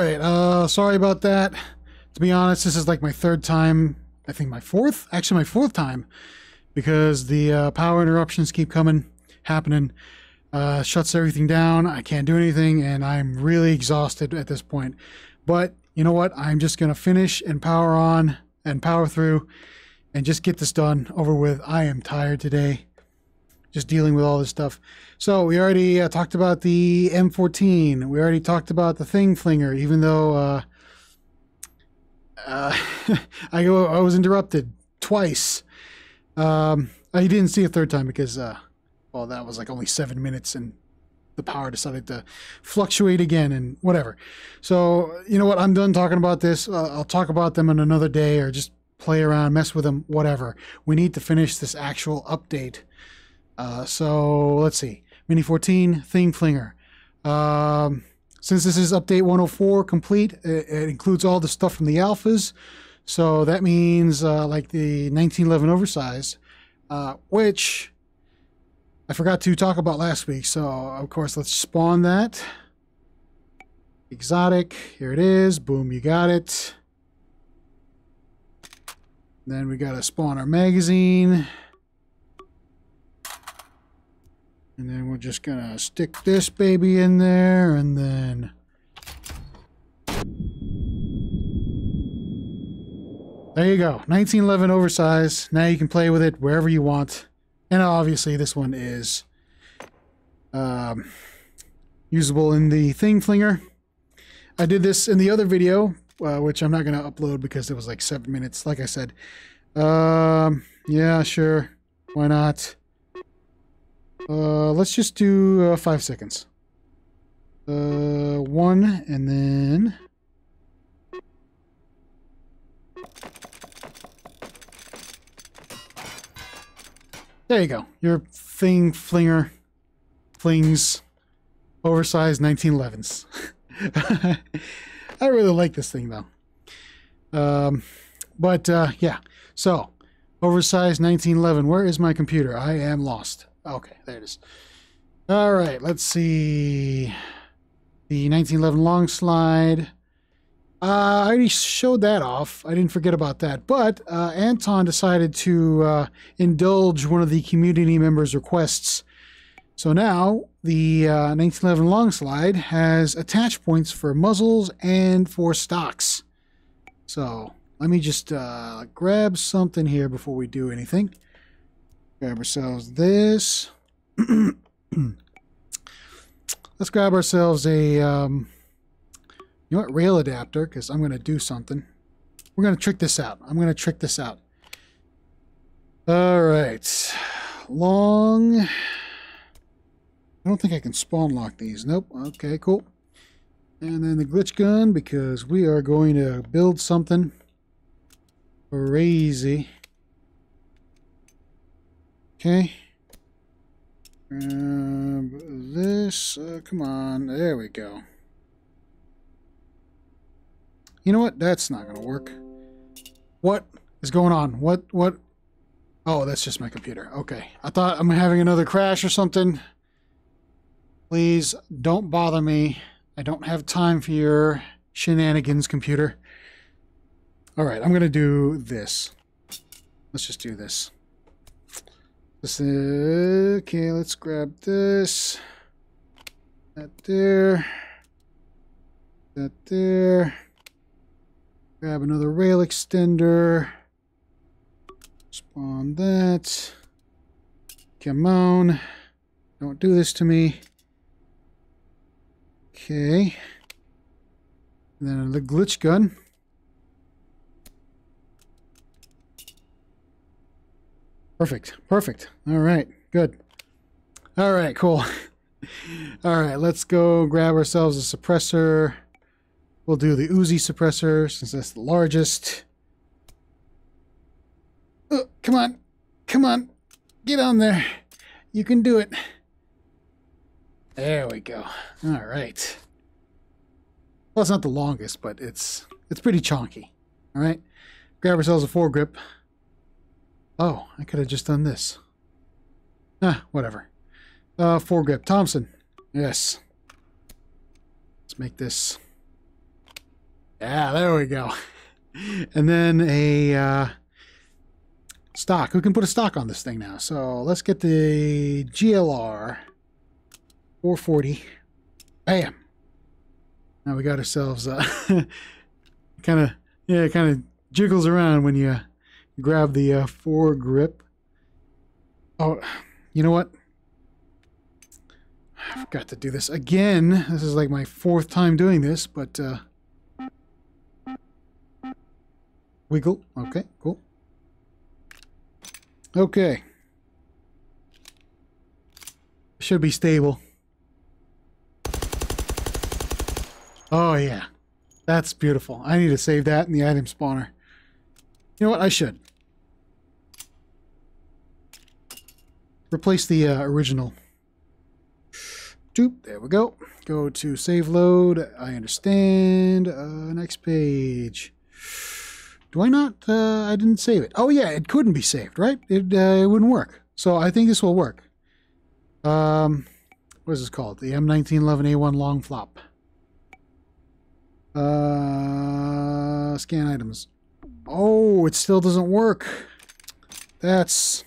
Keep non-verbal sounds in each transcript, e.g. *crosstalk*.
right. Uh, sorry about that. To be honest, this is like my third time. I think my fourth. Actually, my fourth time, because the uh, power interruptions keep coming, happening. Uh, shuts everything down. I can't do anything, and I'm really exhausted at this point. But you know what? I'm just gonna finish and power on and power through, and just get this done over with. I am tired today just dealing with all this stuff. So we already uh, talked about the M14. We already talked about the Thing Flinger, even though uh, uh, *laughs* I, I was interrupted twice. Um, I didn't see a third time because, uh, well, that was like only seven minutes and the power decided to fluctuate again and whatever. So, you know what? I'm done talking about this. Uh, I'll talk about them on another day or just play around, mess with them, whatever. We need to finish this actual update uh, so let's see. Mini 14 Thing Flinger. Um, since this is update 104 complete, it, it, includes all the stuff from the alphas. So that means uh, like the 1911 oversize, uh, which I forgot to talk about last week. So of course, let's spawn that. Exotic, here it is. Boom, you got it. Then we got to spawn our magazine. And then we're just gonna stick this baby in there and then There you go. 1911 oversize. Now you can play with it wherever you want. And obviously this one is um, usable in the Thing Flinger. I did this in the other video, uh, which I'm not to upload because it was like seven minutes, like I said. Um, yeah, sure. Why not? Uh, let's just do uh, five seconds. Uh, one, and then... There you go. Your thing flinger flings oversized 1911s. *laughs* I really like this thing though. Um, but uh, yeah, so oversized 1911. Where is my computer? I am lost. Okay, there it is. All right, let's see. The 1911 long slide. Uh, I already showed that off. I didn't forget about that. But uh, Anton decided to uh, indulge one of the community members' requests. So now the 1911 uh, long slide has attach points for muzzles and for stocks. So let me just uh, grab something here before we do anything. Grab ourselves this. *clears throat* Let's grab ourselves a, um, you know what, rail adapter, because I'm going to do something. We're going to trick this out. I'm going to trick this out. All right. Long. I don't think I can spawn lock these. Nope. Okay, cool. And then the glitch gun, because we are going to build something crazy. Okay. Grab this. Uh, come on. There we go. You know what? That's not going to work. What is going on? What? What? Oh, that's just my computer. Okay. I thought I'm having another crash or something. Please don't bother me. I don't have time for your shenanigans, computer. All right, I'm going to do this. Let's just do this. Okay, let's grab this. That there. That there. Grab another rail extender. Spawn that. Come on. Don't do this to me. Okay. And then the glitch gun. Perfect. Perfect. All right. Good. All right. Cool. *laughs* All right. Let's go grab ourselves a suppressor. We'll do the Uzi suppressor since that's the largest. Oh, come on. Come on. Get on there. You can do it. There we go. All right. Well, it's not the longest, but it's it's pretty chonky. All right. Grab ourselves a foregrip. Oh, I could have just done this. Ah, whatever. Uh, foregrip. Thompson. Yes. Let's make this Yeah, there we go. *laughs* And then a uh, stock. We can put a stock on this thing now. So let's get the GLR 440. Bam. Now we got ourselves uh, *laughs* kind of yeah, kind of jiggles around when you grab the uh, foregrip. Oh, you know what? I forgot to do this again. This is like my fourth time doing this, but uh, wiggle. Okay, cool. Okay. Should be stable. Oh, yeah. That's beautiful. I need to save that in the item spawner. You know what? I should. Replace the uh, original. Doop, there we go. Go to save load. I understand. Uh, next page. Do I not? Uh, I didn't save it. Oh yeah, it couldn't be saved, right? It, uh, it wouldn't work. So I think this will work. Um, what is this called? The M1911A1 long flop. Uh, scan items. Oh, it still doesn't work. That's...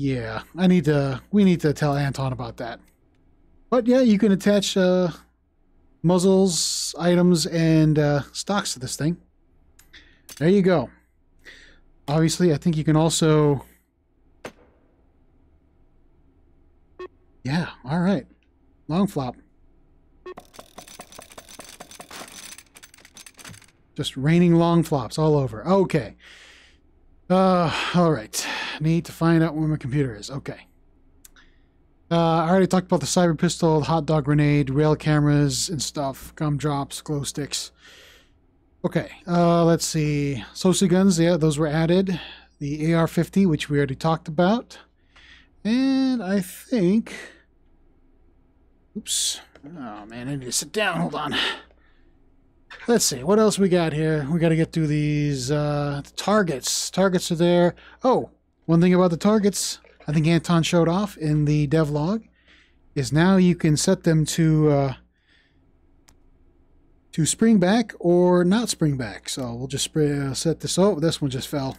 Yeah, I need to... We need to tell Anton about that. But yeah, you can attach uh, muzzles, items, and uh, stocks to this thing. There you go. Obviously, I think you can also... Yeah, all right. Long flop. Just raining long flops all over. Okay. Uh, all right. Need to find out where my computer is. Okay. Uh, I already talked about the cyber pistol, the hot dog grenade, rail cameras and stuff, gumdrops, glow sticks. Okay, uh, let's see. Sosa guns, yeah, those were added. The AR-50, which we already talked about. And I think... Oops. Oh, man, I need to sit down. Hold on. Let's see, what else we got here? We got to get through these uh, targets. Targets are there. Oh, one thing about the targets, I think Anton showed off in the devlog, is now you can set them to uh, to spring back or not spring back. So we'll just uh, set this. Oh, this one just fell.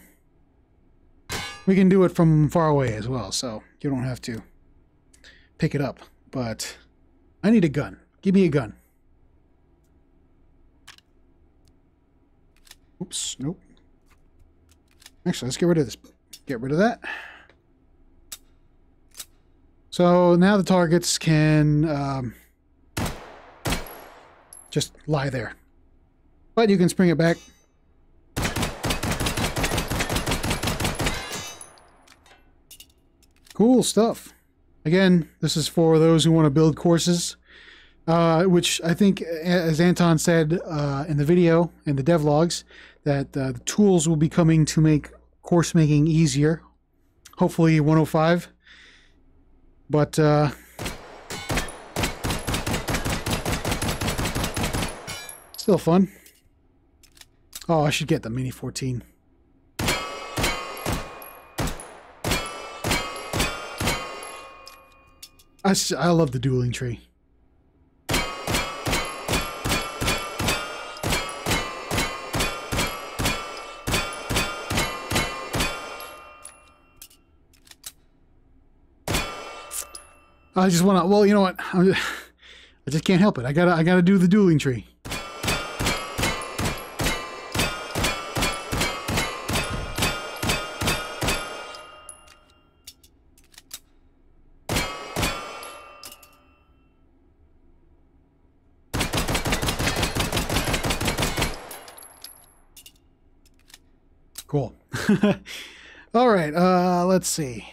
We can do it from far away as well, so you don't have to pick it up. But I need a gun. Give me a gun. Oops, nope. Actually, let's get rid of this. Get rid of that. So now the targets can um, just lie there. But you can spring it back. Cool stuff. Again, this is for those who want to build courses, uh, which I think, as Anton said uh, in the video, in the devlogs, that uh, the tools will be coming to make course making easier. Hopefully 105. But uh, still fun. Oh, I should get the Mini 14. I, I love the dueling tree. I just want to. Well, you know what? Just, *sighs* I just can't help it. I gotta. I gotta do the dueling tree. Cool. *laughs* All right. Uh, let's see.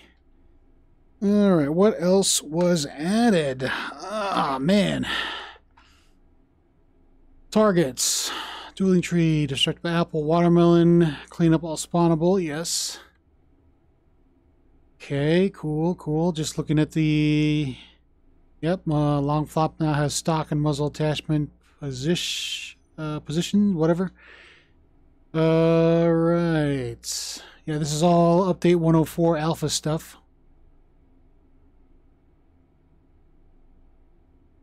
All right, what else was added? Ah, oh, man. Targets. Dueling tree, destructible apple, watermelon, clean up all spawnable, yes. Okay, cool, cool. Just looking at the... Yep, uh, long flop now has stock and muzzle attachment position, uh, position, whatever. All right. Yeah, this is all update 104 alpha stuff.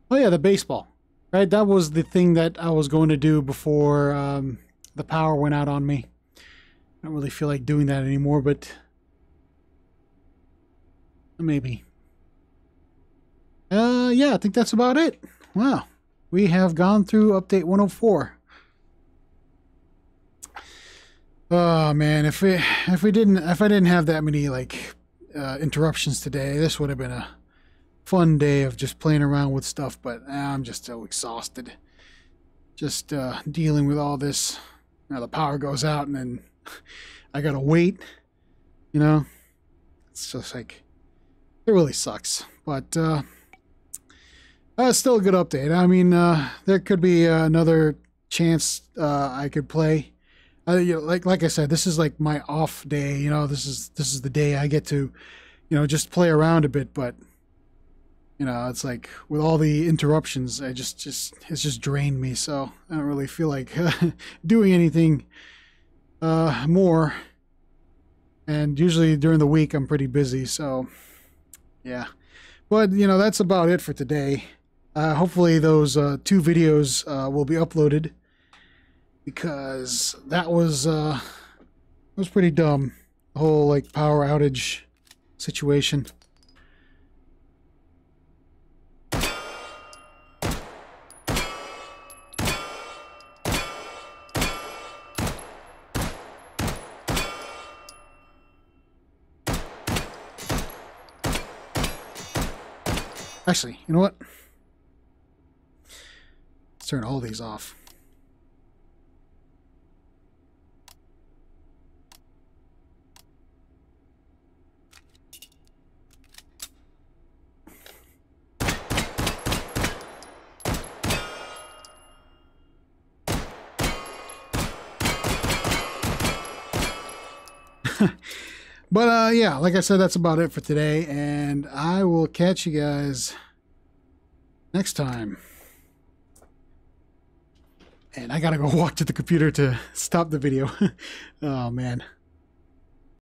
Oh yeah, the baseball. Right, that was the thing that I was going to do before um, the power went out on me. I don't really feel like doing that anymore, but maybe. Uh, yeah, I think that's about it. Wow, we have gone through update 104. Oh man, if we if we didn't if I didn't have that many like uh, interruptions today, this would have been a fun day of just playing around with stuff, but I'm just so exhausted. Just uh, dealing with all this. Now the power goes out and then *laughs* I gotta wait. You know, it's just like it really sucks. But uh, uh still a good update. I mean, uh, there could be uh, another chance uh, I could play. Uh, you know, like like I said, this is like my off day. You know, this is this is the day I get to, you know, just play around a bit. But you know, it's like with all the interruptions, I just just it's just drained me. So I don't really feel like *laughs* doing anything uh, more. And usually during the week, I'm pretty busy. So yeah, but you know, that's about it for today. Uh, hopefully, those uh, two videos uh, will be uploaded because that was uh, was pretty dumb. The whole like power outage situation. Actually, you know what? Let's turn all these off. *laughs* But uh, yeah, like I said, that's about it for today, and I will catch you guys next time. And I gotta go *laughs* walk to the computer to stop the video. *laughs* oh man.